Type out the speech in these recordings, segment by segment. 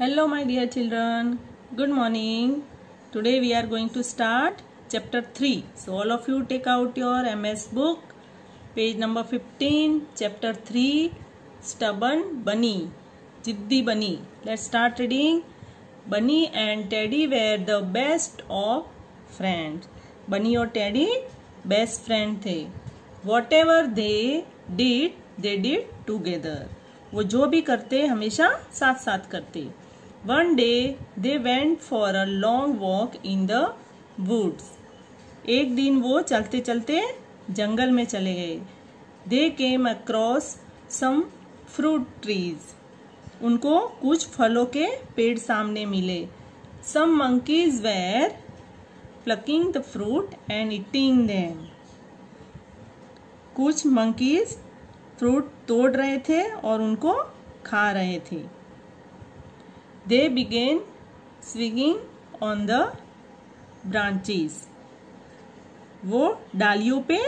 Hello, my dear children. Good morning. Today we are going to start chapter 3. So, all of you take out your MS book, page number 15, chapter 3 Stubborn Bunny. Jiddi Bunny. Let's start reading. Bunny and Teddy were the best of friends. Bunny और Teddy best friend थे Whatever they did, they did together. वो जो भी करते हमेशा साथ साथ करते one day they went for a long walk in the woods एक दिन वो चलते चलते जंगल में चले गए। They came across some fruit trees उनको कुछ फलों के पेड़ सामने मिले। Some monkeys were plucking the fruit and eating them कुछ मंकीज फ्रूट तोड़ रहे थे और उनको खा रहे थे। They began swinging on the branches वो डालियों पे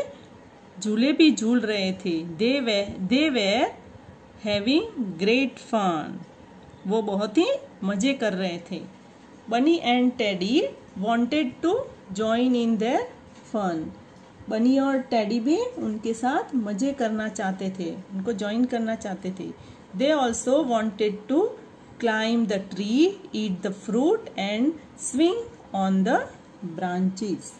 झूले भी झूल रहे थे। They were having great fun वो बहुत ही मज़े कर रहे थे। Bunny and Teddy wanted to join in their fun Bunny और टेडी भी उनके साथ मज़े करना चाहते थे। उनको ज्वाइन करना चाहते थे। They also wanted to climb the tree, eat the fruit and swing on the branches.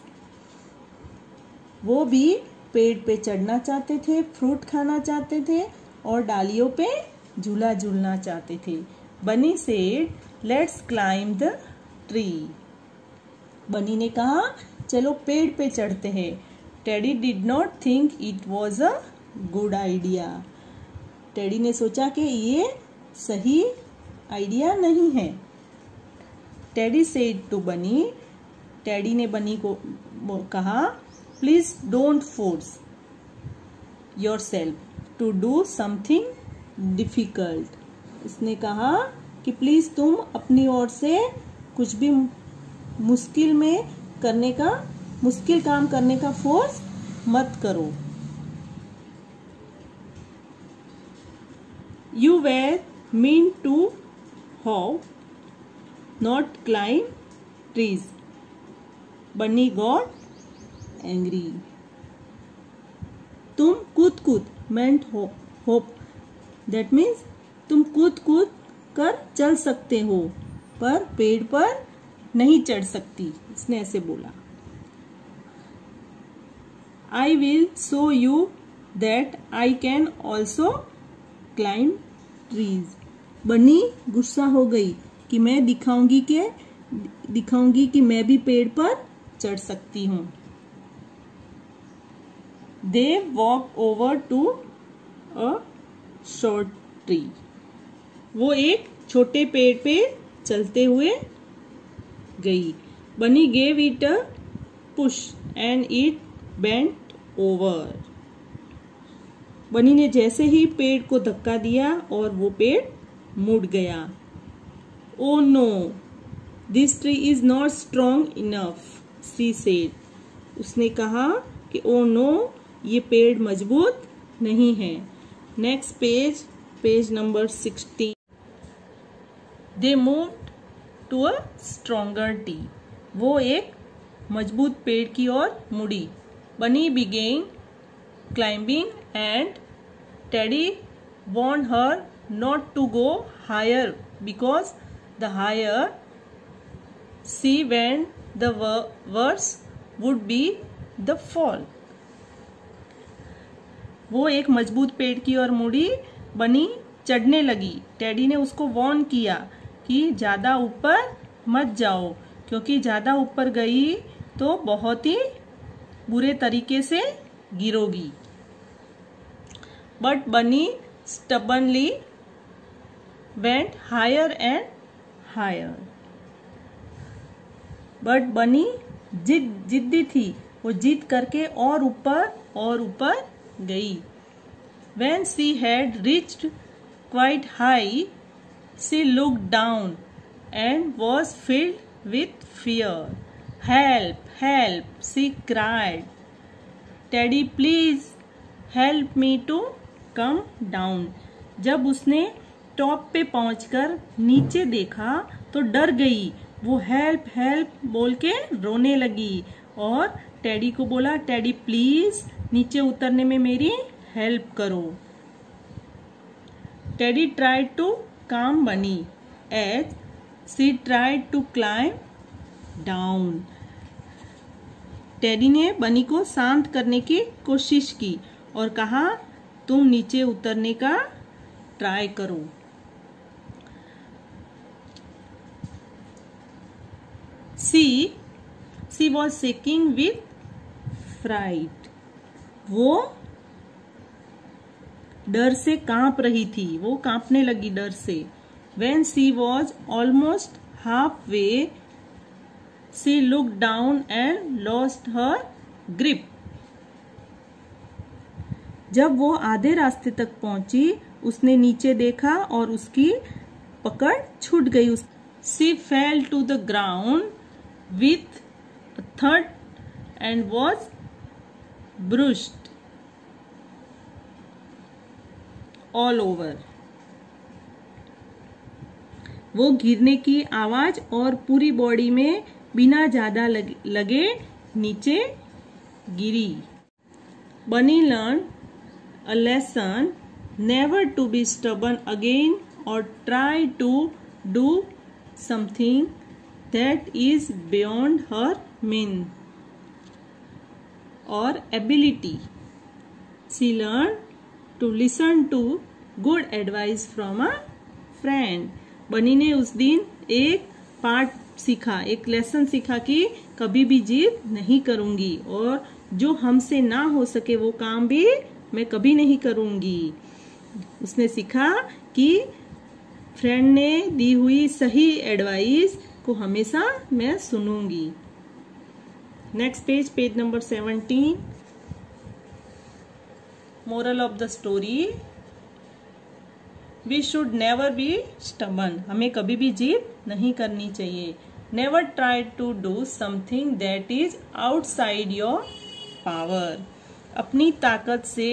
वो भी पेड़ पे चढ़ना चाहते थे फ्रूट खाना चाहते थे और डालियों पे झूला झूलना चाहते थे। Bunny said let's climb the tree Bunny ने कहा चलो पेड़ पे चढ़ते हैं। Teddy did not think it was a good idea Teddy ने सोचा कि ये सही आइडिया नहीं है। Teddy said to Bunny, Teddy ने बनी को कहा please don't force yourself to do something difficult इसने कहा कि प्लीज़ तुम अपनी ओर से कुछ भी मुश्किल में करने का, मुश्किल काम करने का फोर्स मत करो। You were meant to hop, not climb trees. Bunny got angry. तुम कूद कूद meant hop hop that means तुम कूद कूद कर चल सकते हो पर पेड़ पर नहीं चढ़ सकती इसने ऐसे बोला I will show you that I can also climb trees Bunny, गुस्सा हो गई कि मैं दिखाऊँगी के, दिखाऊँगी कि मैं भी पेड़ पर चढ़ सकती हूँ। They walk over to a short tree वो एक छोटे पेड़ पे चलते हुए गई। Bunny gave it a push and it bent over Bunny ने जैसे ही पेड़ को धक्का दिया और वो पेड़ मुड़ गया। ओ no this tree is not strong enough she said उसने कहा कि, ओ नो, ये पेड़ मज़बूत नहीं है। Next page page number sixteen they move to a stronger tree वो एक मज़बूत पेड़ की ओर मुड़ी। Bunny began climbing and Teddy warned her not to go higher because the higher see when the worse would be the fall. वो एक मज़बूत पेड़ की ओर मुड़ी, बनी, चढ़ने लगी। टेडी ने उसको वॉर्न किया कि ज़्यादा ऊपर मत जाओ, क्योंकि ज़्यादा ऊपर गई तो बहुत ही बुरे तरीके से गिरोगी। But Bunny stubbornly went higher and higher. But Bunny जिद, जिद्दी थी। वो जिद करके और ऊपर और ऊपर गई। When she had reached quite high she look down and was filled with fear help help she cried Teddy please help me to come down जब उसने टॉप पे पहुंचकर नीचे देखा तो डर गई। वो हेल्प हेल्प बोल के रोने लगी और टैडी को बोला, टैडी, प्लीज़ नीचे उतरने में मेरी हेल्प करो। Teddy try to calm Bunny. As she try to climb down. Teddy ने बनी को शांत करने की कोशिश की और कहा, तुम नीचे उतरने का ट्राई करो। She she was shaking with fright वो डर से काँप रही थी, वो कांपने लगी डर से। When she was almost half way she look down and lost her grip जब वो आधे रास्ते तक पहुँची, उसने नीचे देखा और उसकी पकड़ छूट गई। She fell to the ground with a thud and was brushed all over. वो गिरने की आवाज़ और पूरी बॉडी में बिना ज़्यादा लगे, लगे नीचे गिरी Bunny learn a lesson never to be stubborn again और try to do something that is beyond her mean or ability. She learned to listen to good advice from a friend. बनी ने उस दिन एक पाठ सीखा एक लेसन सीखा कि कभी भी जीत नहीं करूँगी और जो हमसे ना हो सके वो काम भी मैं कभी नहीं करूँगी उसने सीखा कि फ्रेंड ने दी हुई सही एडवाइस को हमेशा मैं सुनूँगी। Next page page number seventeen moral of the story we should never be stubborn हमें कभी भी जीत नहीं करनी चाहिए। Never try to do something that is outside your power अपनी ताकत से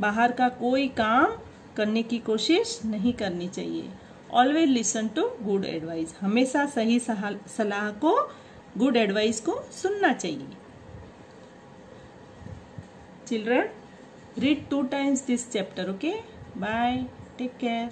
बाहर का कोई काम करने की कोशिश नहीं करनी चाहिए। Always listen to good advice हमेशा सही सलाह को गुड एडवाइस को सुनना चाहिए। Children read two times this chapter okay bye take care